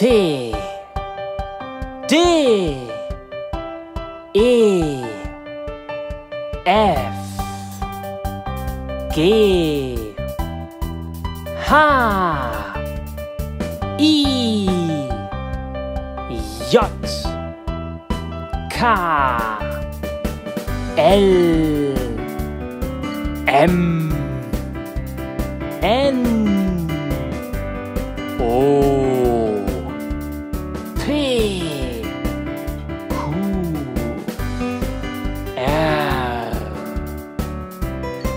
C. D. E. F. G. H. I. J. K. L. M. N Q R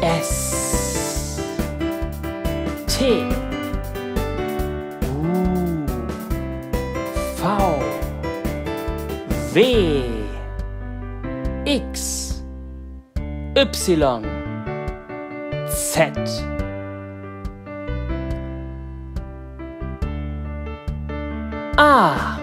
S T U V W X Y Z. A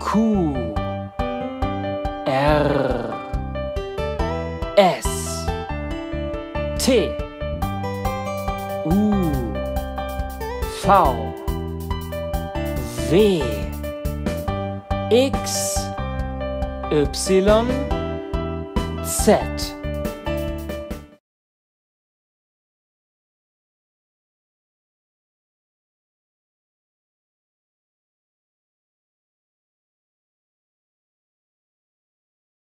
Q. R. S. T. U. V. W X. Y. Z